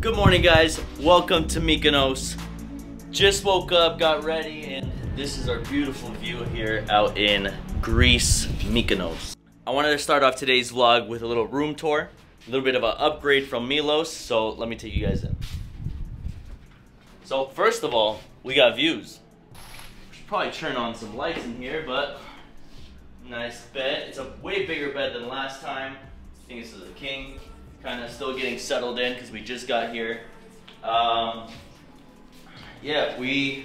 Good morning, guys. Welcome to Mykonos. Just woke up, got ready, and this is our beautiful view here out in Greece, Mykonos. I wanted to start off today's vlog with a little room tour, a little bit of an upgrade from Milos, so let me take you guys in. So first of all, we got views. Should probably turn on some lights in here, but nice bed. It's a way bigger bed than last time. I think this is a king. Kind of still getting settled in because we just got here. Um, yeah, we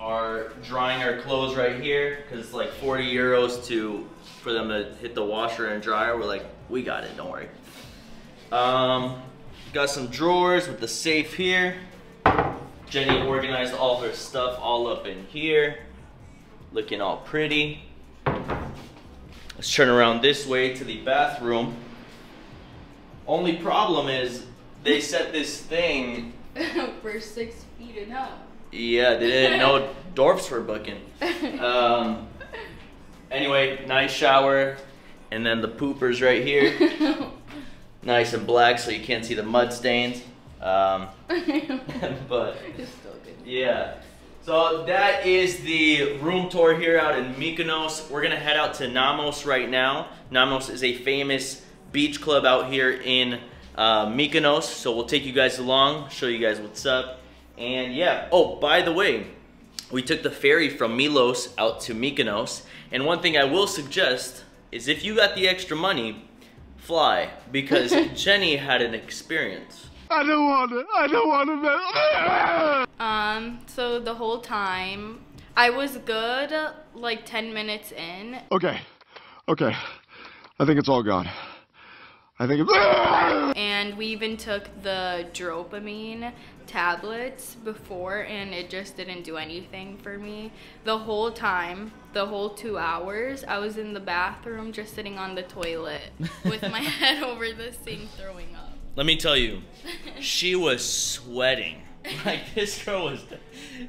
are drying our clothes right here because it's like 40 euros to for them to hit the washer and dryer. We're like, we got it, don't worry. Um, got some drawers with the safe here. Jenny organized all her stuff all up in here. Looking all pretty. Let's turn around this way to the bathroom. Only problem is they set this thing. For six feet and up. Yeah, they didn't know dwarfs were booking. Um, anyway, nice shower. And then the poopers right here. nice and black so you can't see the mud stains. Um, but It's still good. yeah. So that is the room tour here out in Mykonos. We're gonna head out to Nammos right now. Nammos is a famous beach club out here in uh, Mykonos. So we'll take you guys along, show you guys what's up. And yeah, oh, by the way, we took the ferry from Milos out to Mykonos. And one thing I will suggest is if you got the extra money, fly. Because Jenny had an experience. I don't want to. I don't want to. Um, so the whole time, I was good like 10 minutes in. Okay. Okay. I think it's all gone. I think it's. Ah! And we even took the Dramamine tablets before, and it just didn't do anything for me. The whole time, the whole two hours, I was in the bathroom just sitting on the toilet with my head over the sink throwing up. Let me tell you, she was sweating. Like this girl was.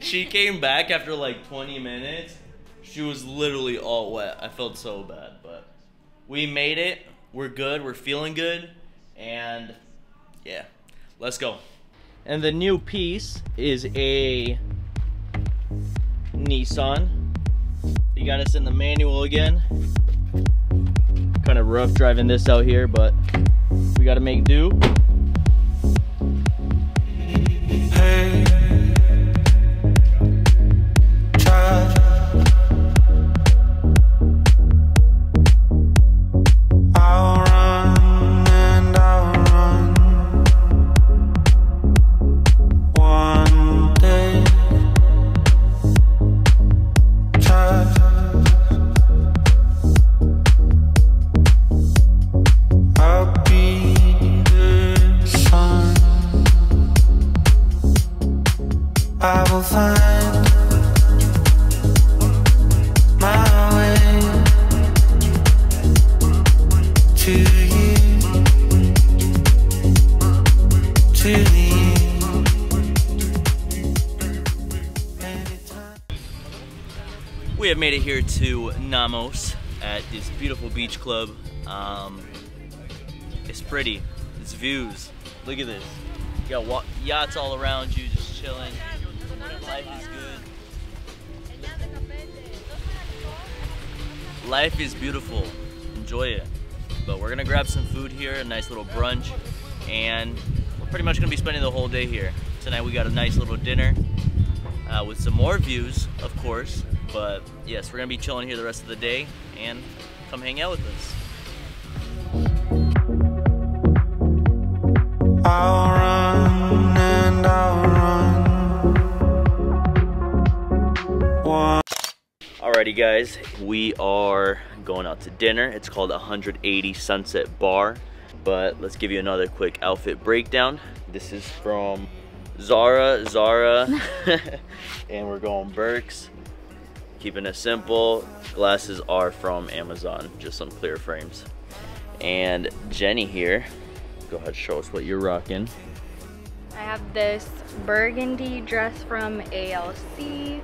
She came back after like 20 minutes. She was literally all wet. I felt so bad, but we made it. We're good. We're feeling good, and yeah, let's go. And the new piece is a Nissan. You got us in the manual again. Kind of rough driving this out here, but we got to make do. Hey, Here to Nammos at this beautiful beach club. Um, it's pretty. It's views. Look at this. You got yachts all around you, just chilling. Life is good. Life is beautiful. Enjoy it. But we're gonna grab some food here, a nice little brunch, and we're pretty much gonna be spending the whole day here. Tonight we got a nice little dinner uh, with some more views, of course. But yes, we're gonna be chilling here the rest of the day, and come hang out with us. I'll run and I'll run. One. Alrighty, guys, we are going out to dinner. It's called 180 Sunset Bar. But let's give you another quick outfit breakdown. This is from Zara, Zara, and we're going Burks. Keeping it simple. Glasses are from Amazon, just some clear frames. And Jenny here, go ahead, show us what you're rocking. I have this burgundy dress from ALC,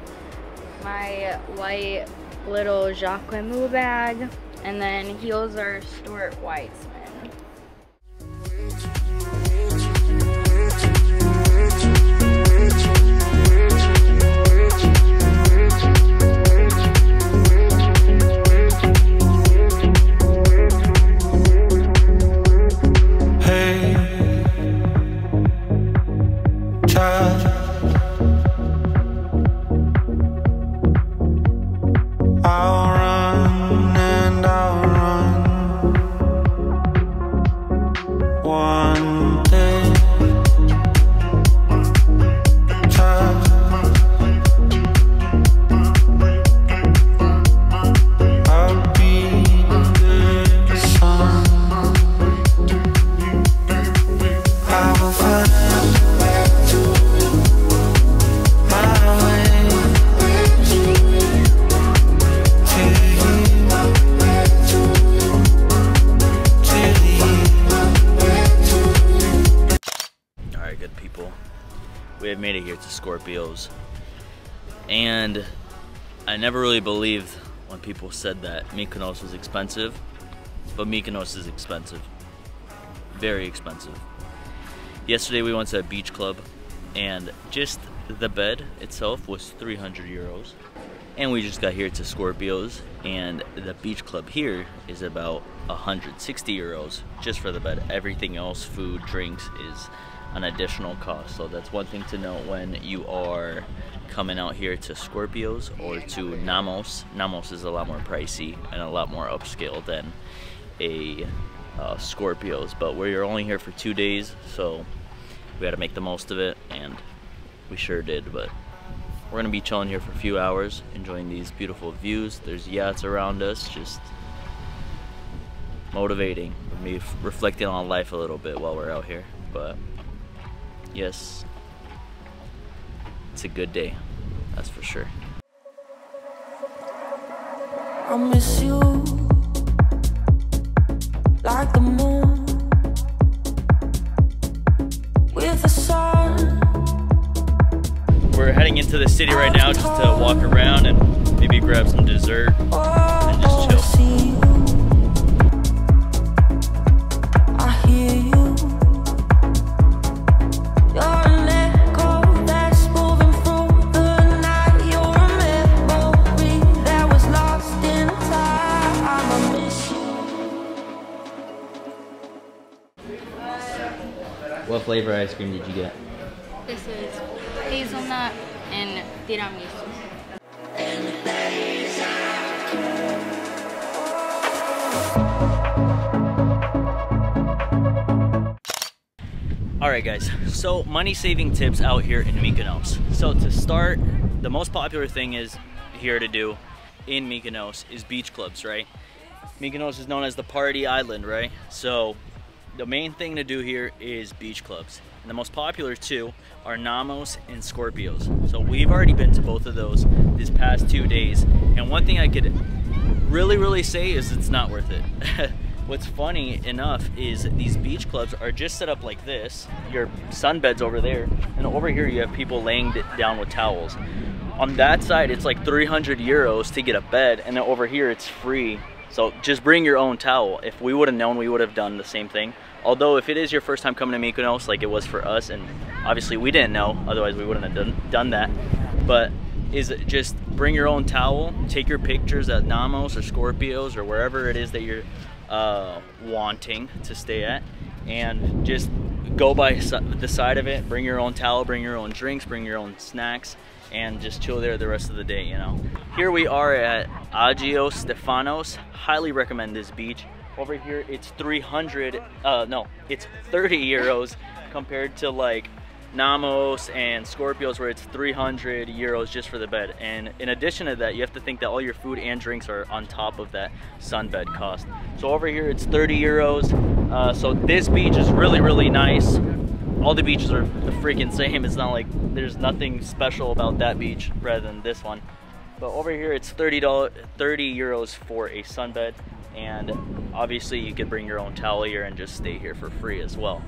my white little Jacquemus bag, and then heels are Stuart Weitzman. Here to Scorpios. And I never really believed when people said that Mykonos was expensive, but Mykonos is expensive. Very expensive. Yesterday we went to a beach club and just the bed itself was 300 euros. And we just got here to Scorpios and the beach club here is about 160 euros just for the bed. Everything else, food, drinks is an additional cost. So that's one thing to note when you are coming out here to Scorpios or to Nammos. Nammos is a lot more pricey and a lot more upscale than a uh, Scorpios, but we're only here for two days, so we had to make the most of it, and we sure did. But we're gonna be chilling here for a few hours, enjoying these beautiful views. There's yachts around us, just motivating, me reflecting on life a little bit while we're out here. But yes, it's a good day, that's for sure. I miss you like the moon with the sun. We're heading into the city right now just to walk around and maybe grab some dessert. Oh, What flavor ice cream did you get? This is hazelnut and tiramisu. All right, guys. So money saving tips out here in Mykonos. So to start, the most popular thing is here to do in Mykonos is beach clubs, right? Mykonos is known as the party island, right? So the main thing to do here is beach clubs. And the most popular two are Nammos and Scorpios. So we've already been to both of those these past two days. And one thing I could really, really say is it's not worth it. What's funny enough is these beach clubs are just set up like this. Your sunbeds over there, and over here you have people laying down with towels. On that side, it's like 300 euros to get a bed, and then over here it's free. So just bring your own towel. If we would have known, we would have done the same thing. Although if it is your first time coming to Mykonos, like it was for us, and obviously we didn't know, otherwise we wouldn't have done, done that. But is it just bring your own towel, take your pictures at Nammos or Scorpios or wherever it is that you're uh, wanting to stay at, and just go by the side of it. Bring your own towel, bring your own drinks, bring your own snacks, and just chill there the rest of the day. You know. Here we are at Agios Stefanos. Highly recommend this beach. Over here, it's 300. Uh, no, it's 30 euros compared to like Nammos and Scorpios where it's 300 euros just for the bed. And in addition to that, you have to think that all your food and drinks are on top of that sunbed cost. So over here it's 30 euros. Uh, so this beach is really, really nice. All the beaches are the freaking same. It's not like there's nothing special about that beach rather than this one. But over here it's 30 30 euros for a sunbed. And obviously you could bring your own towel here and just stay here for free as well.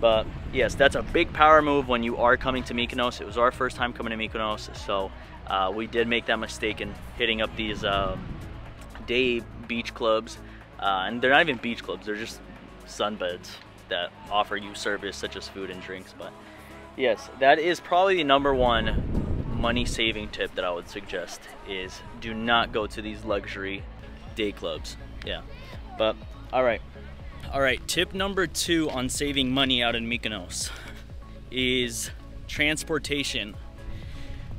But yes, that's a big power move when you are coming to Mykonos. It was our first time coming to Mykonos, so uh, we did make that mistake in hitting up these uh, day beach clubs. Uh, and they're not even beach clubs, they're just sunbeds that offer you service such as food and drinks. But yes, that is probably the number one money saving tip that I would suggest is do not go to these luxury day clubs. Yeah, but all right. All right, tip number two on saving money out in Mykonos is transportation.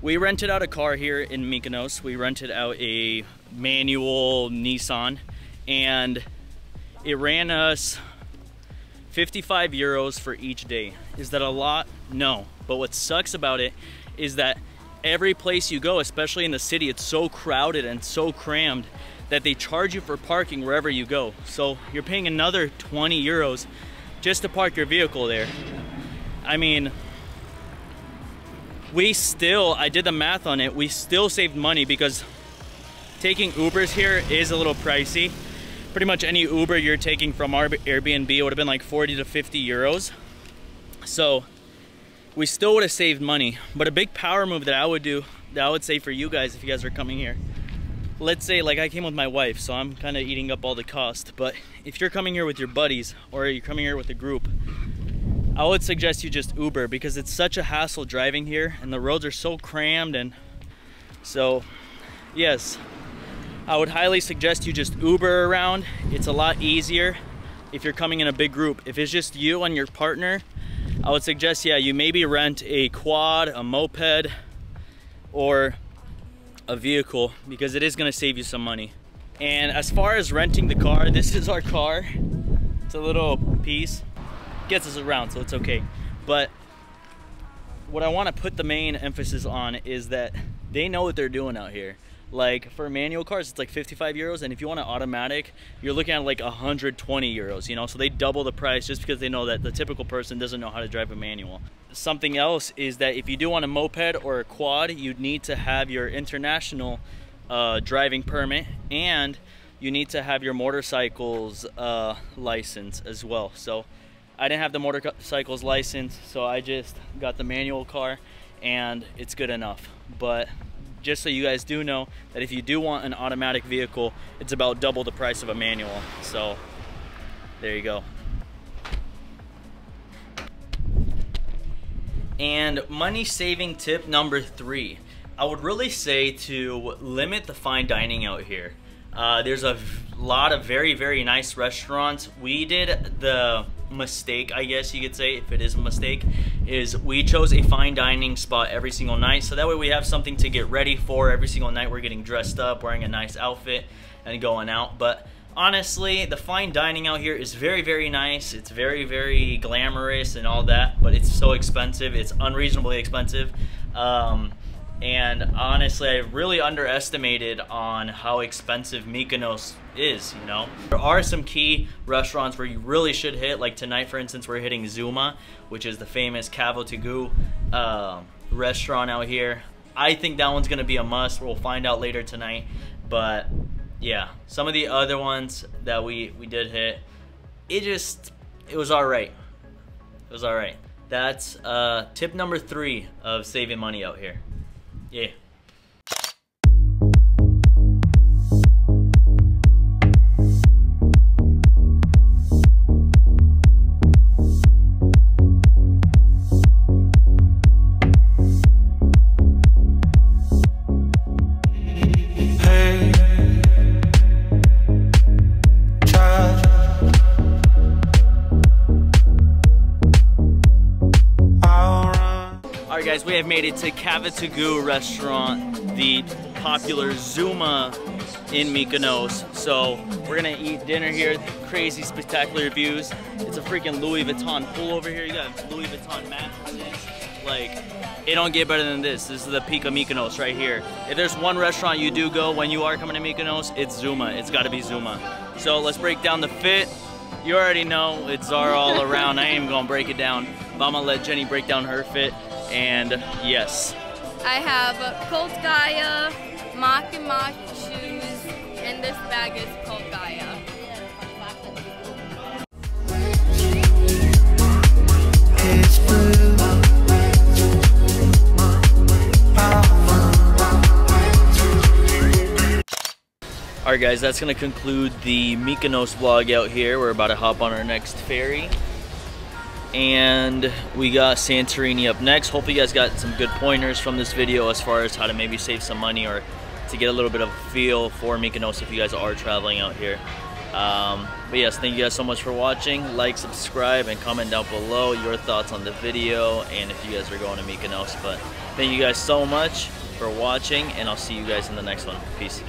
We rented out a car here in Mykonos. We rented out a manual Nissan and it ran us 55 euros for each day. Is that a lot? No. But what sucks about it is that every place you go, especially in the city, it's so crowded and so crammed that they charge you for parking wherever you go. So you're paying another 20 euros just to park your vehicle there. I mean, we still, I did the math on it, we still saved money because taking Ubers here is a little pricey. Pretty much any Uber you're taking from our Airbnb would have been like 40 to 50 euros. So we still would have saved money. But a big power move that I would do, that I would say for you guys if you guys are coming here, let's say like I came with my wife, so I'm kind of eating up all the cost. But if you're coming here with your buddies or you're coming here with a group, I would suggest you just Uber because it's such a hassle driving here and the roads are so crammed and so yes, I would highly suggest you just Uber around. It's a lot easier if you're coming in a big group. If it's just you and your partner, I would suggest, yeah, you maybe rent a quad, a moped, or a vehicle because it is gonna save you some money. And as far as renting the car, this is our car. It's a little piece. Gets us around, so it's okay. But what I wanna put the main emphasis on is that they know what they're doing out here. Like for manual cars, it's like 55 euros, and if you want an automatic, you're looking at like 120 euros. You know, so they double the price just because they know that the typical person doesn't know how to drive a manual. Something else is that if you do want a moped or a quad, you need to have your international uh, driving permit, and you need to have your motorcycles uh, license as well. So I didn't have the motorcycles license, so I just got the manual car, and it's good enough. But just so you guys do know that if you do want an automatic vehicle, it's about double the price of a manual. So there you go. And money saving tip number three. I would really say to limit the fine dining out here. Uh, there's a lot of very, very nice restaurants. We did the mistake, I guess you could say, if it is a mistake, is we chose a fine dining spot every single night. So that way we have something to get ready for every single night. We're getting dressed up, wearing a nice outfit, and going out. But honestly, the fine dining out here is very, very nice. It's very, very glamorous and all that, but it's so expensive. It's unreasonably expensive. Um, and honestly, I really underestimated on how expensive Mykonos is, you know? There are some key restaurants where you really should hit, like tonight, for instance, we're hitting Zuma, which is the famous Cavo Tagoo uh, restaurant out here. I think that one's gonna be a must. We'll find out later tonight. But yeah, some of the other ones that we, we did hit, it just, it was all right. It was all right. That's uh, tip number three of saving money out here. Yeah. Guys, we have made it to Cavo Tagoo restaurant, the popular Zuma in Mykonos. So we're gonna eat dinner here. Crazy, spectacular views. It's a freaking Louis Vuitton pool over here. You got Louis Vuitton mattresses. Like, it don't get better than this. This is the peak of Mykonos right here. If there's one restaurant you do go when you are coming to Mykonos, it's Zuma. It's gotta be Zuma. So let's break down the fit. You already know it's Zara all around. I ain't gonna break it down. But I'm gonna let Jenny break down her fit. And yes, I have Cult Gaia, Mach and Mach shoes, and this bag is Cult Gaia. Alright guys, that's going to conclude the Mykonos vlog out here. We're about to hop on our next ferry. And we got Santorini up next. Hopefully you guys got some good pointers from this video as far as how to maybe save some money or to get a little bit of a feel for Mykonos if you guys are traveling out here. Um, but yes, thank you guys so much for watching. Like, subscribe, and comment down below your thoughts on the video and if you guys are going to Mykonos. But thank you guys so much for watching, and I'll see you guys in the next one. Peace.